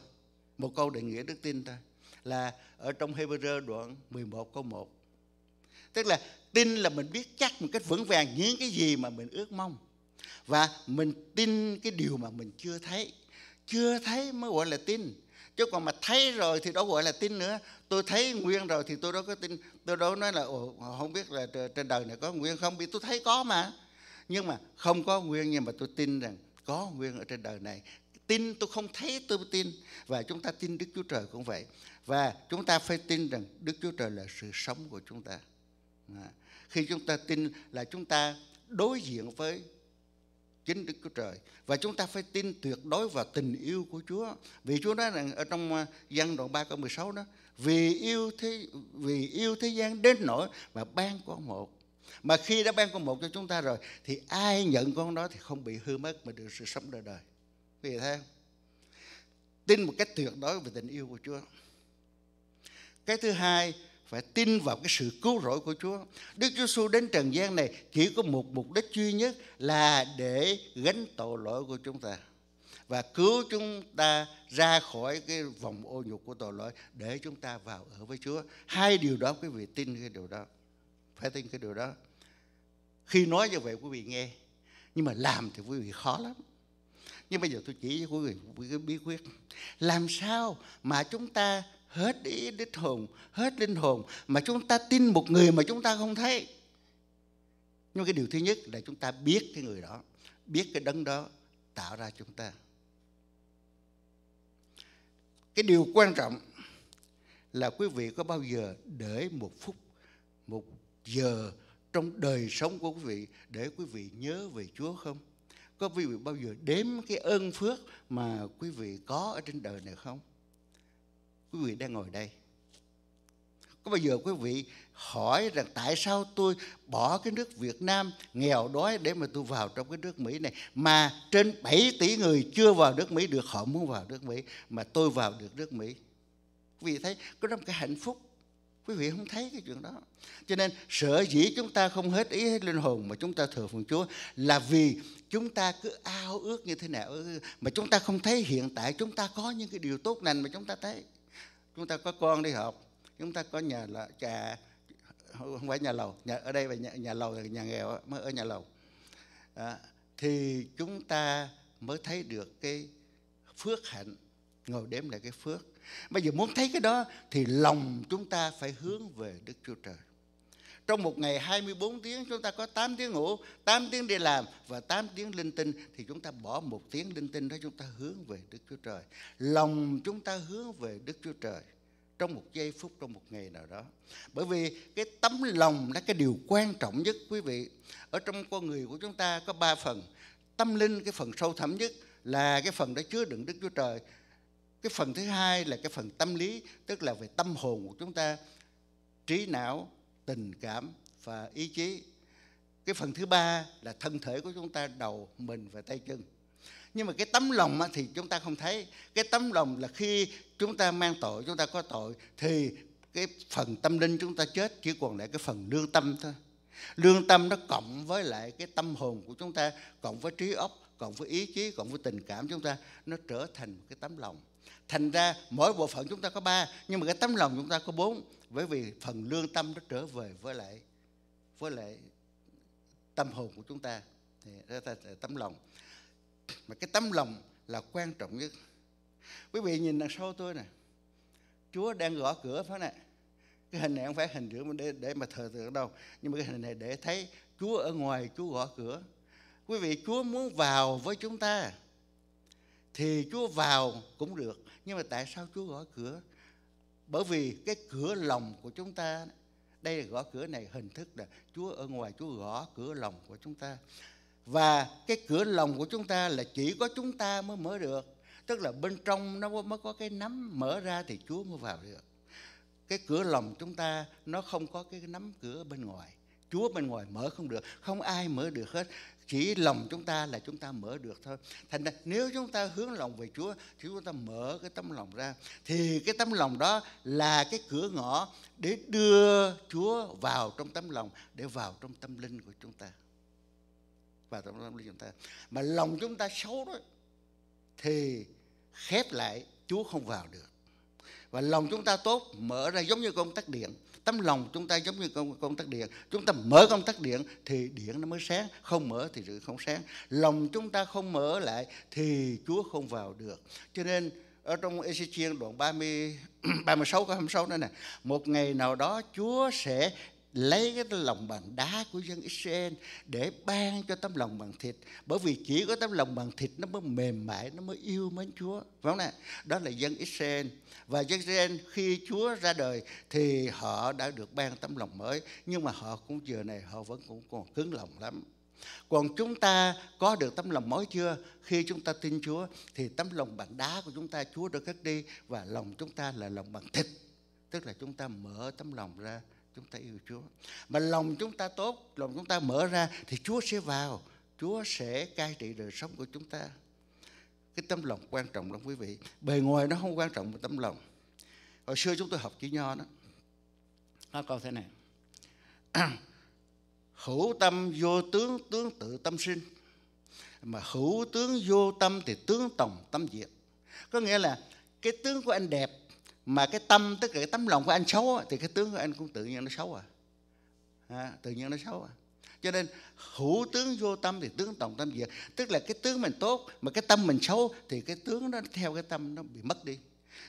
Speaker 1: Một câu định nghĩa đức tin thôi. Là ở trong Hebrew đoạn 11 câu 1 tức là tin là mình biết chắc một cách vững vàng những cái gì mà mình ước mong. Và mình tin cái điều mà mình chưa thấy. Chưa thấy mới gọi là tin chứ còn mà thấy rồi thì đó gọi là tin nữa. Tôi thấy nguyên rồi thì tôi đâu có tin. Tôi đâu nói là Ồ, không biết là trên đời này có nguyên không? Vì tôi thấy có mà. Nhưng mà không có nguyên nhưng mà tôi tin rằng có nguyên ở trên đời này. Tin tôi không thấy tôi tin. Và chúng ta tin đức chúa trời cũng vậy. Và chúng ta phải tin rằng đức chúa trời là sự sống của chúng ta. À, khi chúng ta tin là chúng ta đối diện với chính Đức Chúa Trời và chúng ta phải tin tuyệt đối vào tình yêu của Chúa. Vì Chúa nói rằng ở trong à, văn đoạn 3 câu 16 đó, vì yêu thế vì yêu thế gian đến nỗi mà ban con một. Mà khi đã ban con một cho chúng ta rồi thì ai nhận con đó thì không bị hư mất mà được sự sống đời đời. Vì thế tin một cách tuyệt đối về tình yêu của Chúa. Cái thứ hai phải tin vào cái sự cứu rỗi của Chúa. Đức Chúa Giêsu đến trần gian này chỉ có một mục đích duy nhất là để gánh tội lỗi của chúng ta và cứu chúng ta ra khỏi cái vòng ô nhục của tội lỗi để chúng ta vào ở với Chúa. Hai điều đó quý vị tin cái điều đó. Phải tin cái điều đó. Khi nói như vậy quý vị nghe, nhưng mà làm thì quý vị khó lắm. Nhưng bây giờ tôi chỉ cho quý vị cái bí quyết làm sao mà chúng ta hết ý đích hồn, hết linh hồn mà chúng ta tin một người mà chúng ta không thấy nhưng cái điều thứ nhất là chúng ta biết cái người đó, biết cái đấng đó tạo ra chúng ta cái điều quan trọng là quý vị có bao giờ để một phút, một giờ trong đời sống của quý vị để quý vị nhớ về Chúa không? Có quý vị bao giờ đếm cái ơn phước mà quý vị có ở trên đời này không? Quý vị đang ngồi đây. Có bao giờ quý vị hỏi rằng tại sao tôi bỏ cái nước Việt Nam nghèo đói để mà tôi vào trong cái nước Mỹ này, mà trên 7 tỷ người chưa vào nước Mỹ được, họ muốn vào nước Mỹ, mà tôi vào được nước Mỹ. Quý vị thấy, có trong cái hạnh phúc quý vị không thấy cái chuyện đó cho nên sở dĩ chúng ta không hết ý hết linh hồn mà chúng ta thờ phượng chúa là vì chúng ta cứ ao ước như thế nào, mà chúng ta không thấy hiện tại, chúng ta có những cái điều tốt lành mà chúng ta thấy chúng ta có con đi học chúng ta có nhà là trà không phải nhà lầu. Nhà ở đây là nhà, nhà lầu là nhà nghèo mới ở nhà lầu. À, thì chúng ta mới thấy được cái phước hạnh ngồi đếm lại cái phước. Bây giờ muốn thấy cái đó thì lòng chúng ta phải hướng về Đức Chúa Trời trong một ngày 24 tiếng chúng ta có 8 tiếng ngủ, 8 tiếng đi làm và 8 tiếng linh tinh thì chúng ta bỏ một tiếng linh tinh đó chúng ta hướng về Đức Chúa Trời. Lòng chúng ta hướng về Đức Chúa Trời trong một giây phút trong một ngày nào đó. Bởi vì cái tấm lòng là cái điều quan trọng nhất quý vị. Ở trong con người của chúng ta có ba phần. Tâm linh cái phần sâu thẳm nhất là cái phần đã chứa đựng Đức Chúa Trời cái phần thứ hai là cái phần tâm lý tức là về tâm hồn của chúng ta trí não tình cảm và ý chí. Cái phần thứ ba là thân thể của chúng ta, đầu, mình và tay chân. Nhưng mà cái tấm lòng thì chúng ta không thấy. Cái tấm lòng là khi chúng ta mang tội, chúng ta có tội, thì cái phần tâm linh chúng ta chết, chỉ còn lại cái phần lương tâm thôi. Lương tâm nó cộng với lại cái tâm hồn của chúng ta, cộng với trí óc, cộng với ý chí, cộng với tình cảm chúng ta, nó trở thành cái tấm lòng thành ra mỗi bộ phận chúng ta có ba, nhưng mà cái tấm lòng chúng ta có bốn. Bởi vì phần lương tâm nó trở về với lại với lại tâm hồn của chúng ta. Thì đó là tấm lòng. Mà cái tấm lòng là quan trọng nhất. Quý vị nhìn đằng sau tôi nè. Chúa đang gõ cửa, phải nè? Cái hình này không phải hình dưỡng để để mà thờ tượng đâu. Nhưng mà cái hình này để thấy chúa ở ngoài, chúa gõ cửa. Quý vị, chúa muốn vào với chúng ta thì chúa vào cũng được nhưng mà tại sao Chúa gõ cửa? Bởi vì cái cửa lòng của chúng ta, đây là gõ cửa này hình thức là Chúa ở ngoài Chúa gõ cửa lòng của chúng ta. Và cái cửa lòng của chúng ta là chỉ có chúng ta mới mở được. Tức là bên trong nó mới có cái nắm mở ra thì Chúa mới vào được. Cái cửa lòng chúng ta nó không có cái nắm cửa bên ngoài. Chúa bên ngoài mở không được, không ai mở được hết chỉ lòng chúng ta là chúng ta mở được thôi. Thành ra nếu chúng ta hướng lòng về chúa thì chúng ta mở cái tấm lòng ra, thì cái tấm lòng đó là cái cửa ngõ để đưa chúa vào trong tấm lòng, để vào trong tâm linh của chúng ta. Vào trong tâm linh chúng ta. Mà lòng chúng ta xấu đó, thì khép lại chúa không vào được. Và lòng chúng ta tốt, mở ra giống như công tắc điện tấm lòng chúng ta giống như công, công tắc điện. Chúng ta mở công tắc điện thì điện nó mới sáng không mở thì không sáng. Lòng chúng ta không mở lại thì Chúa không vào được. Cho nên ở trong Ezechiel đoạn 30 36 câu 26 đó nè một ngày nào đó Chúa sẽ lấy cái tấm lòng bằng đá của dân Israel để ban cho tấm lòng bằng thịt. Bởi vì chỉ có tấm lòng bằng thịt nó mới mềm mại, nó mới yêu mến Chúa. Phải không nè? Đó là dân Israel. Và dân Israel khi Chúa ra đời thì họ đã được ban tấm lòng mới. Nhưng mà họ cũng giờ này họ vẫn cũng còn cứng lòng lắm. Còn chúng ta có được tấm lòng mới chưa? Khi chúng ta tin Chúa thì tấm lòng bằng đá của chúng ta, Chúa đã cất đi và lòng chúng ta là lòng bằng thịt. Tức là chúng ta mở tấm lòng ra chúng ta yêu Chúa. Mà lòng chúng ta tốt, lòng chúng ta mở ra thì Chúa sẽ vào, Chúa sẽ cai trị đời sống của chúng ta. Cái tấm lòng quan trọng lắm quý vị. Bề ngoài nó không quan trọng một tấm lòng. Hồi xưa chúng tôi học chữ nho đó. Nó câu thế này. (clears throat) hữu tâm vô tướng, tướng tự tâm sinh. Mà hữu tướng vô tâm thì tướng tổng tâm diệt. Có nghĩa là cái tướng của anh đẹp mà cái tâm tức là cái tấm lòng của anh xấu thì cái tướng của anh cũng tự nhiên nó xấu à, à tự nhiên nó xấu à. Cho nên hữu tướng vô tâm thì tướng tổng tâm diệt. Tức là cái tướng mình tốt mà cái tâm mình xấu thì cái tướng nó theo cái tâm nó bị mất đi.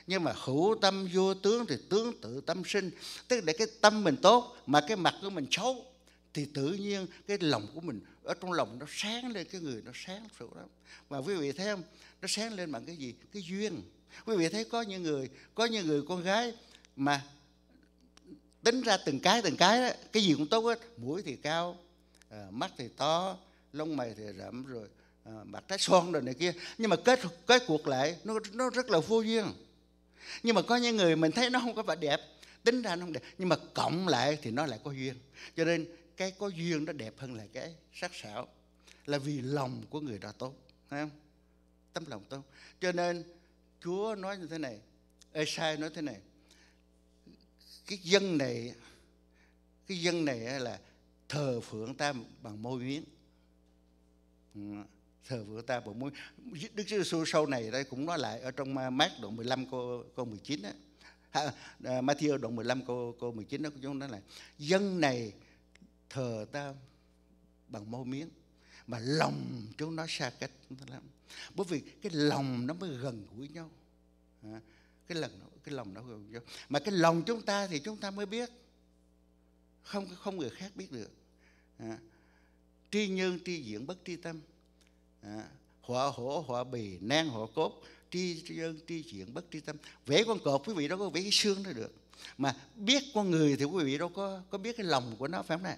Speaker 1: Nhưng mà hữu tâm vô tướng thì tướng tự tâm sinh. Tức là cái tâm mình tốt mà cái mặt của mình xấu thì tự nhiên cái lòng của mình ở trong lòng nó sáng lên cái người nó sáng sủa lắm. Và quý vị thấy không? Nó sáng lên bằng cái gì? Cái duyên quý vị thấy có những người có những người con gái mà tính ra từng cái từng cái đó, cái gì cũng tốt hết. Mũi thì cao à, mắt thì to lông mày thì rậm rồi à, mặt trái son rồi này kia. Nhưng mà kết kết cuộc lại nó nó rất là vô duyên. Nhưng mà có những người mình thấy nó không có vẻ đẹp tính ra nó không đẹp nhưng mà cộng lại thì nó lại có duyên. Cho nên cái có duyên nó đẹp hơn là cái sắc sảo là vì lòng của người đó tốt thấy không? Tấm lòng tốt. Cho nên chúa nói như thế này Esai nói thế này cái dân này cái dân này là thờ phượng ta bằng môi miếng. Ừ, thờ phượng ta bằng môi Đức Chúa Giêsu sau này đây cũng nói lại ở trong mát đoạn 15 câu câu 19 á. À, Matthew đoạn 15 câu câu 19 đó chúng nói là dân này thờ ta bằng môi miếng mà lòng chúng nó xa cách lắm bởi vì cái lòng nó mới gần gũi nhau. À, cái lần cái lòng nó gần nhau. Mà cái lòng chúng ta thì chúng ta mới biết. Không không người khác biết được. À, tri nhân tri diễn bất tri tâm. À, họa hổ họa bì nan họa cốt. Tri nhân tri diễn bất tri tâm. Vẽ con cọp quý vị đâu có vẽ cái xương đó được. Mà biết con người thì quý vị đâu có có biết cái lòng của nó phải không nào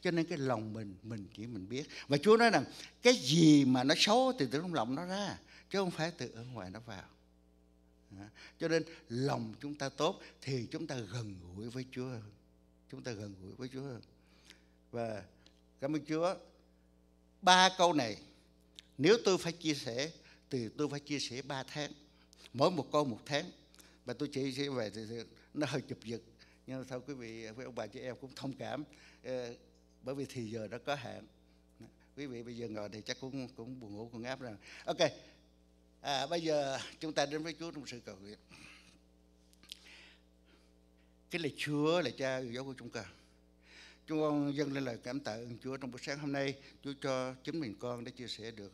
Speaker 1: cho nên cái lòng mình mình chỉ mình biết. Và Chúa nói rằng, cái gì mà nó xấu thì từ trong lòng nó ra, chứ không phải từ ở ngoài nó vào. Cho nên lòng chúng ta tốt thì chúng ta gần gũi với Chúa hơn. Chúng ta gần gũi với Chúa hơn. Và cảm ơn Chúa, ba câu này nếu tôi phải chia sẻ, thì tôi phải chia sẻ ba tháng. Mỗi một câu một tháng. Và tôi chỉ sẽ về, thì nó hơi chụp giật. Nhưng sau quý vị, với ông bà chị em cũng thông cảm. Ờ, bởi vì thì giờ nó có hạn. Quý vị bây giờ ngồi thì chắc cũng cũng buồn ngủ cũng áp rồi ok. À, bây giờ chúng ta đến với Chúa trong sự cầu nguyện. Cái lời Chúa là cha người giáo của chúng ta chúng con dâng lên lời cảm tạ ơn Chúa trong buổi sáng hôm nay. Chúa cho chính mình con để chia sẻ được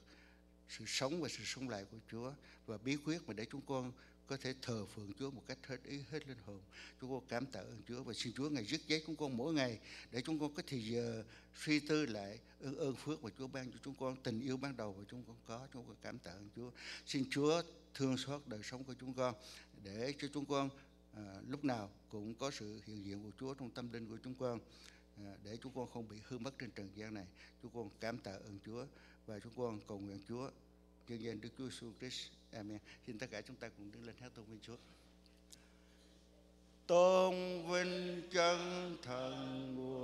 Speaker 1: sự sống và sự sống lại của Chúa và bí quyết mà để chúng con có thể thờ phượng Chúa một cách hết ý hết linh hồn. Chúng con cảm tạ ơn Chúa và xin Chúa ngày dứt giấy chúng con mỗi ngày để chúng con có thời giờ suy tư lại ơn ơn phước mà Chúa ban cho chúng con tình yêu ban đầu mà chúng con có chúng con cảm tạ ơn Chúa. Xin Chúa thương xót đời sống của chúng con để cho chúng con à, lúc nào cũng có sự hiện diện của Chúa trong tâm linh của chúng con à, để chúng con không bị hư mất trên trần gian này. Chúng con cảm tạ ơn Chúa và chúng con cầu nguyện Chúa nhân danh Đức Chúa Jesus Christ Amen. Xin tất cả chúng ta cùng đứng lên, hát tôn vinh Chúa. Tôn vinh chân thần của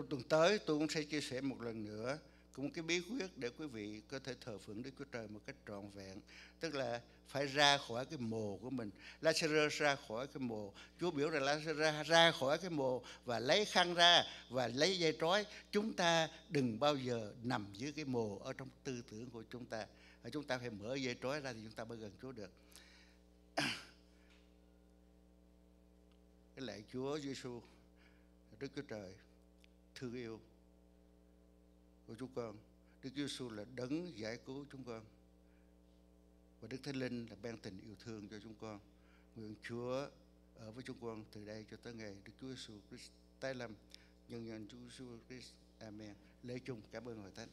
Speaker 1: trong tuần tới tôi cũng sẽ chia sẻ một lần nữa cũng cái bí quyết để quý vị có thể thờ phượng Đức Chúa Trời một cách trọn vẹn. Tức là phải ra khỏi cái mồ của mình. Lazarus ra khỏi cái mồ. Chúa biểu là Lazarus ra, ra khỏi cái mồ và lấy khăn ra và lấy dây trói. Chúng ta đừng bao giờ nằm dưới cái mồ ở trong tư tưởng của chúng ta. Và chúng ta phải mở dây trói ra thì chúng ta mới gần Chúa được. (coughs) Cái lạy Chúa Giêsu Đức Chúa Trời thương yêu của chúng con. Đức Chúa Giêsu là đấng giải cứu chúng con. Và Đức Thánh Linh là ban tình yêu thương cho chúng con. Nguyện Chúa ở với chúng con từ đây cho tới ngày Đức Chúa Giêsu Christ tái lâm. Nhân nhân Chúa Giêsu Christ. Amen. Lễ chung. Cảm ơn hội thánh.